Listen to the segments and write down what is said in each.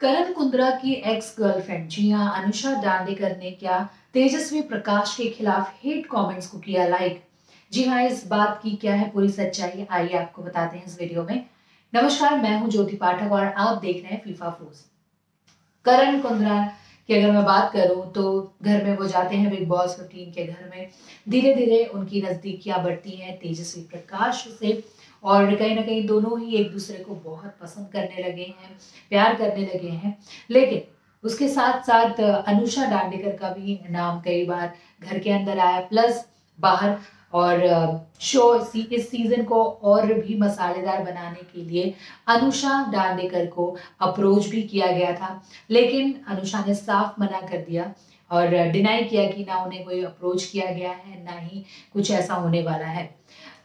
करण कुंद्रा की ex girlfriend जी हाँ अनुषा दांडेकर ने क्या तेजस्वी प्रकाश के खिलाफ हेट कमेंट्स को किया लाइक जी हाँ इस बात की क्या है पूरी सच्चाई, आइए आपको बताते हैं इस वीडियो में। नमस्कार, मैं हूँ ज्योति पाठक और आप देख रहे हैं फीफा फोर्स करण कुंद्रा की अगर मैं बात करूँ तो घर में वो जाते हैं बिग बॉस रूटीन के घर में। धीरे धीरे उनकी नजदीकियाँ बढ़ती हैं तेजस्वी प्रकाश से। और कहीं ना कहीं दोनों ही एक दूसरे को बहुत पसंद करने लगे हैं, प्यार करने लगे हैं। लेकिन उसके साथ साथ अनुषा डांडेकर का भी नाम कई बार घर के अंदर आया, प्लस बाहर और शो सी, इस सीज़न को और भी मसालेदार बनाने के लिए अनुषा डांडेकर को अप्रोच भी किया गया था। लेकिन अनुषा ने साफ़ मना कर दिया और डिनाई किया कि ना उन्हें कोई अप्रोच किया गया है, ना ही कुछ ऐसा होने वाला है।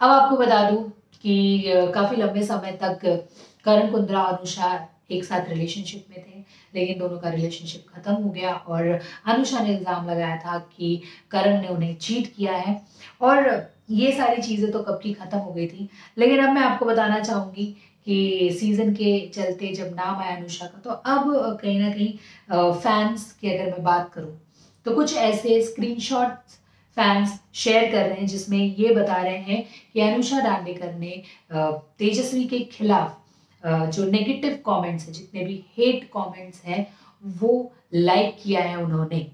अब आपको बता दूँ कि काफ़ी लंबे समय तक करण, कुंद्रा और अनुषा एक साथ रिलेशनशिप में थे, लेकिन दोनों का रिलेशनशिप खत्म हो गया और अनुषा ने इल्ज़ाम लगाया था कि करण ने उन्हें चीट किया है। और ये सारी चीज़ें तो कब की ख़त्म हो गई थी, लेकिन अब मैं आपको बताना चाहूँगी कि सीज़न के चलते जब नाम आया अनुषा का तो अब कहीं ना कहीं फैंस की अगर मैं बात करूँ तो कुछ ऐसे स्क्रीनशॉट्स फैंस शेयर कर रहे हैं, जिसमें ये बता रहे हैं कि अनुषा दांडेकर ने तेजस्वी के खिलाफ जो नेगेटिव कमेंट्स हैं, जितने भी हेट कमेंट्स हैं, वो लाइक किया है उन्होंने,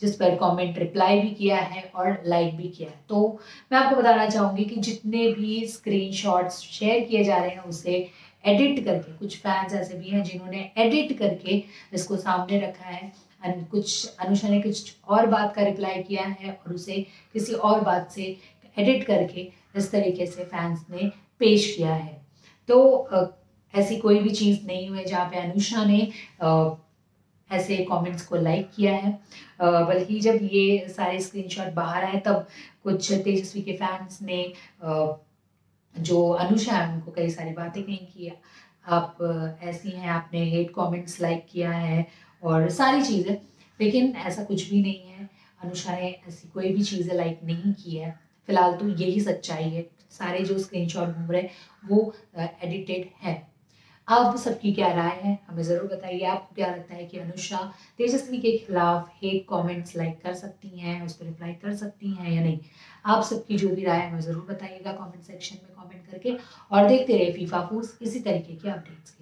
जिस पर कमेंट रिप्लाई भी किया है और लाइक भी किया है। तो मैं आपको बताना चाहूँगी कि जितने भी स्क्रीनशॉट्स शेयर किए जा रहे हैं, उसे एडिट करके, कुछ फैंस ऐसे भी हैं जिन्होंने एडिट करके इसको सामने रखा है। कुछ अनुषा ने कुछ और बात का रिप्लाई किया है और उसे किसी और बात से एडिट करके इस तरीके से फैंस ने पेश किया है। तो ऐसी कोई भी चीज़ नहीं हुई जहाँ पे अनुषा ने ऐसे कमेंट्स को लाइक किया है। बल्कि जब ये सारे स्क्रीनशॉट बाहर आए, तब कुछ तेजस्वी के फैंस ने जो अनुषा है, उनको कई सारी बातें कही कि। आप ऐसी हैं, आपने हेट कमेंट्स लाइक किया है और सारी चीज़ें। लेकिन ऐसा कुछ भी नहीं है। अनुषा ने ऐसी कोई भी चीज़ें लाइक नहीं की है। फ़िलहाल तो यही सच्चाई है। सारे जो स्क्रीनशॉट घूम रहे वो एडिटेड है। आप सबकी क्या राय है, हमें ज़रूर बताइए। आपको क्या लगता है कि अनुषा तेजस्वी के खिलाफ हेट कमेंट्स लाइक कर सकती हैं, उस पर रिप्लाई कर सकती हैं या नहीं? आप सबकी जो भी राय है, हमें ज़रूर बताइएगा कमेंट सेक्शन में कमेंट करके। और देखते रहे फीफा फूस इसी तरीके के अपडेट्स के